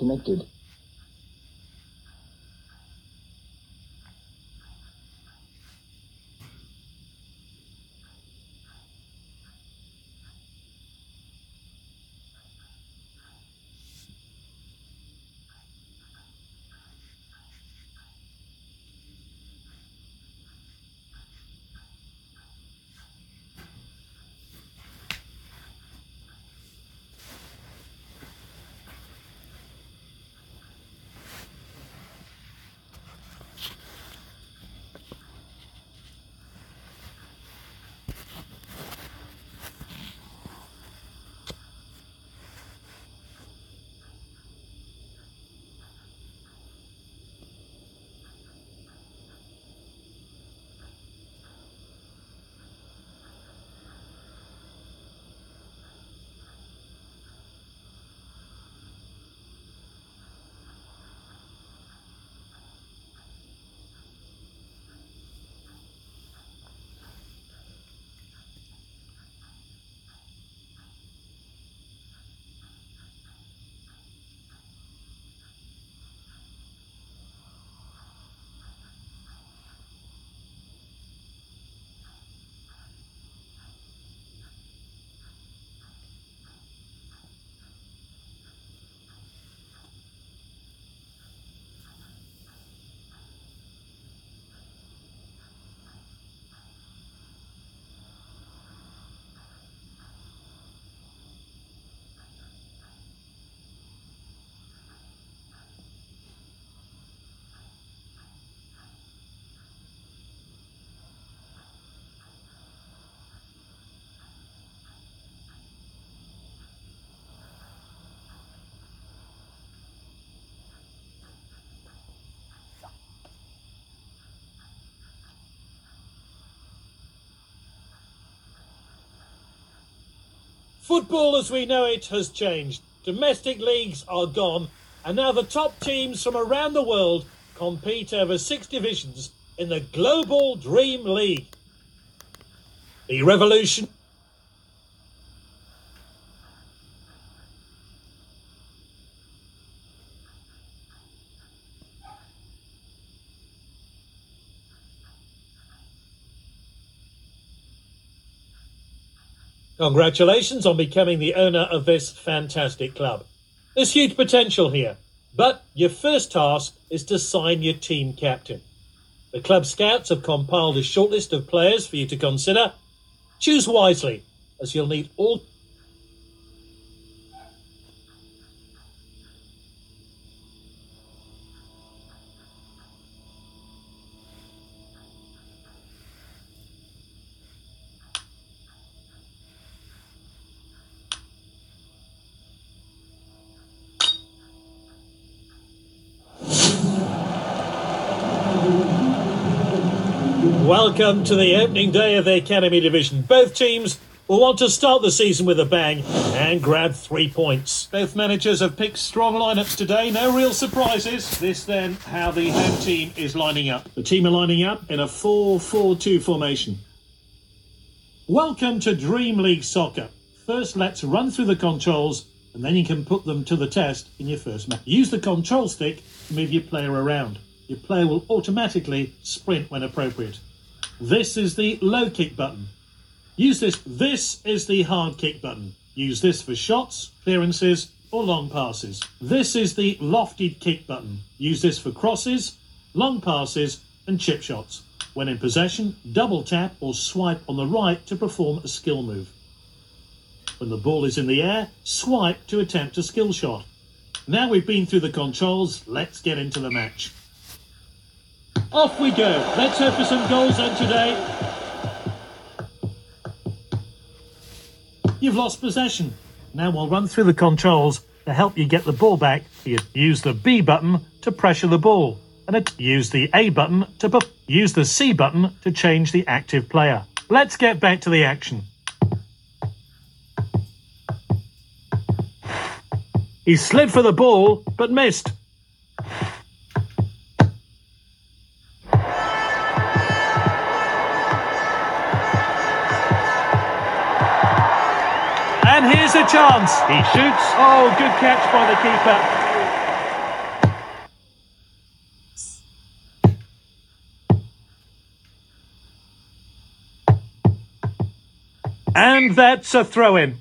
connected. Football as we know it has changed. Domestic leagues are gone, and now the top teams from around the world compete over six divisions in the Global Dream League. The revolution Congratulations on becoming the owner of this fantastic club. There's huge potential here, but your first task is to sign your team captain. The club scouts have compiled a shortlist of players for you to consider. Choose wisely, as you'll need all Welcome to the opening day of the Academy Division. Both teams will want to start the season with a bang and grab three points. Both managers have picked strong lineups today, no real surprises. This then how the home team is lining up. The team are lining up in a 4-4-2 formation. Welcome to Dream League Soccer. First, let's run through the controls and then you can put them to the test in your first match. Use the control stick to move your player around. Your player will automatically sprint when appropriate. This is the low kick button. Use this. This is the hard kick button. Use this for shots, clearances, or long passes. This is the lofted kick button. Use this for crosses, long passes, and chip shots. When in possession, double tap or swipe on the right to perform a skill move. When the ball is in the air, swipe to attempt a skill shot. Now we've been through the controls, let's get into the match. Off we go. Let's hope for some goals then today. You've lost possession. Now we'll run through the controls to help you get the ball back. You use the B button to pressure the ball. And use the A button to use the C button to change the active player. Let's get back to the action. He slid for the ball, but missed. is a chance. He shoots. Oh, good catch by the keeper. And that's a throw in.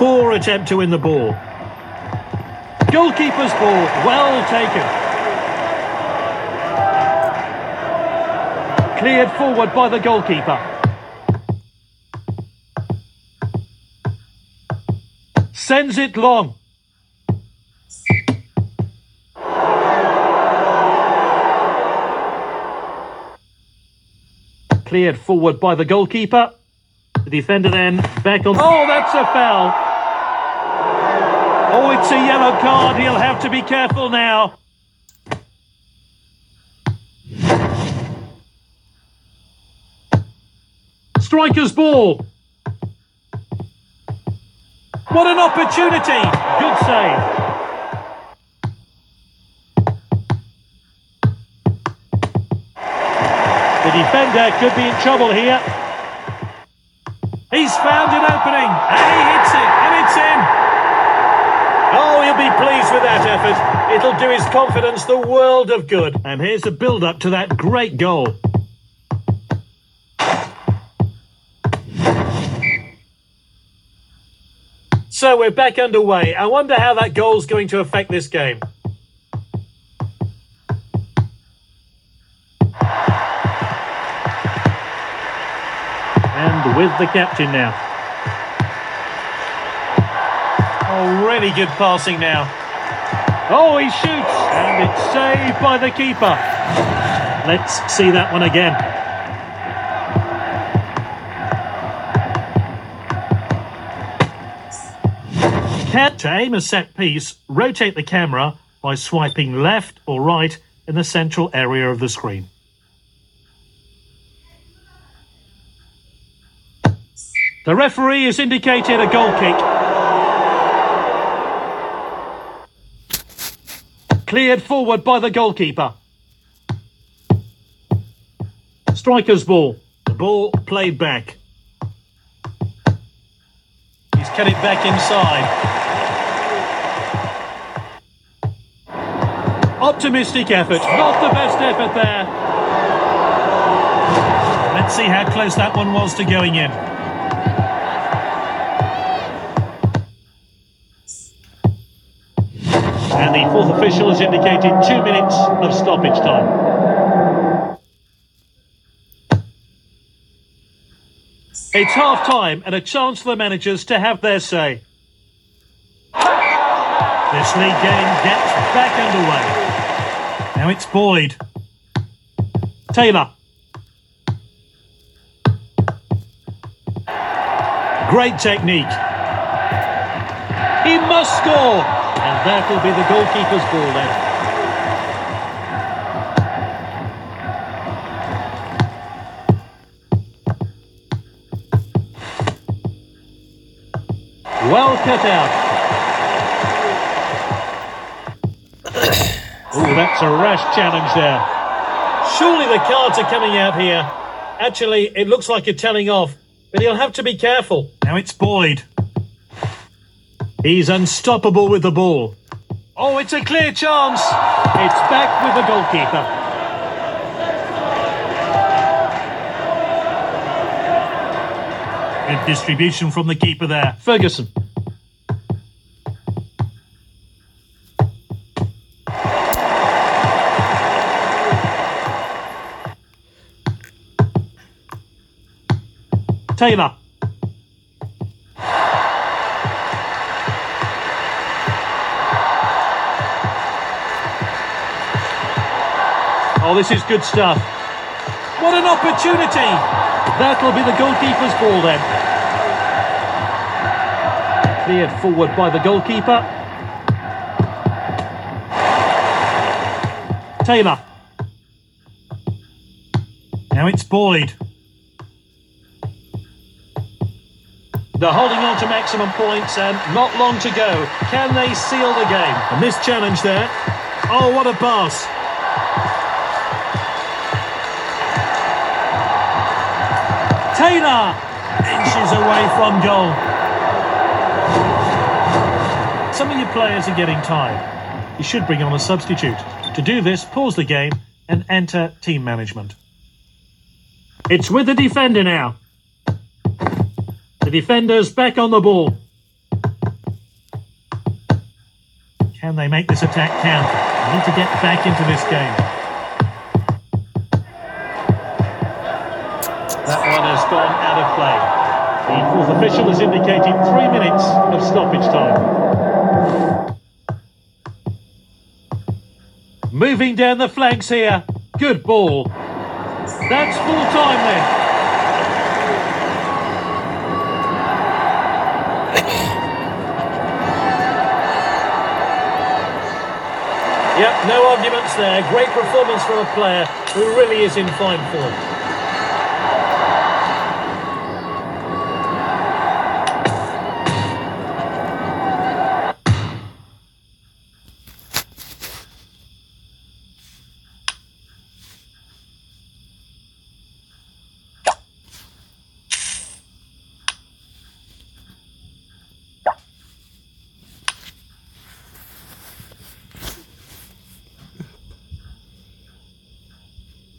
Poor attempt to win the ball. Goalkeeper's ball, well taken. Cleared forward by the goalkeeper. Sends it long. Cleared forward by the goalkeeper. The defender then back on. Oh, that's a foul. Oh, it's a yellow card. He'll have to be careful now. Striker's ball. What an opportunity. Good save. The defender could be in trouble here. He's found an opening and he hits it and it's in. Be pleased with that effort. It'll do his confidence the world of good. And here's the build up to that great goal. So we're back underway. I wonder how that goal's going to affect this game. And with the captain now. Oh, really good passing now. Oh, he shoots, and it's saved by the keeper. Let's see that one again. To aim a set piece, rotate the camera by swiping left or right in the central area of the screen. The referee has indicated a goal kick. Cleared forward by the goalkeeper. Striker's ball. The ball played back. He's cut it back inside. Optimistic effort. Not the best effort there. Let's see how close that one was to going in. And the fourth official has indicated two minutes of stoppage time. It's half time and a chance for the managers to have their say. This league game gets back underway. Now it's Boyd. Taylor. Great technique. He must score. And that will be the goalkeeper's ball then. Well cut out. oh, that's a rash challenge there. Surely the cards are coming out here. Actually, it looks like you're telling off, but he'll have to be careful. Now it's Boyd. He's unstoppable with the ball. Oh, it's a clear chance. It's back with the goalkeeper. Good distribution from the keeper there. Ferguson. Taylor. Oh, this is good stuff. What an opportunity! That'll be the goalkeeper's ball then. Cleared forward by the goalkeeper. Taylor. Now it's Boyd. They're holding on to maximum points and not long to go. Can they seal the game? And this challenge there. Oh, what a pass. Taylor inches away from goal. Some of your players are getting tired. You should bring on a substitute. To do this, pause the game and enter team management. It's with the defender now. The defender's back on the ball. Can they make this attack count? They need to get back into this game. That one has gone out of play. The fourth official has indicated three minutes of stoppage time. Moving down the flanks here. Good ball. That's full time then. Yep, no arguments there. Great performance from a player who really is in fine form.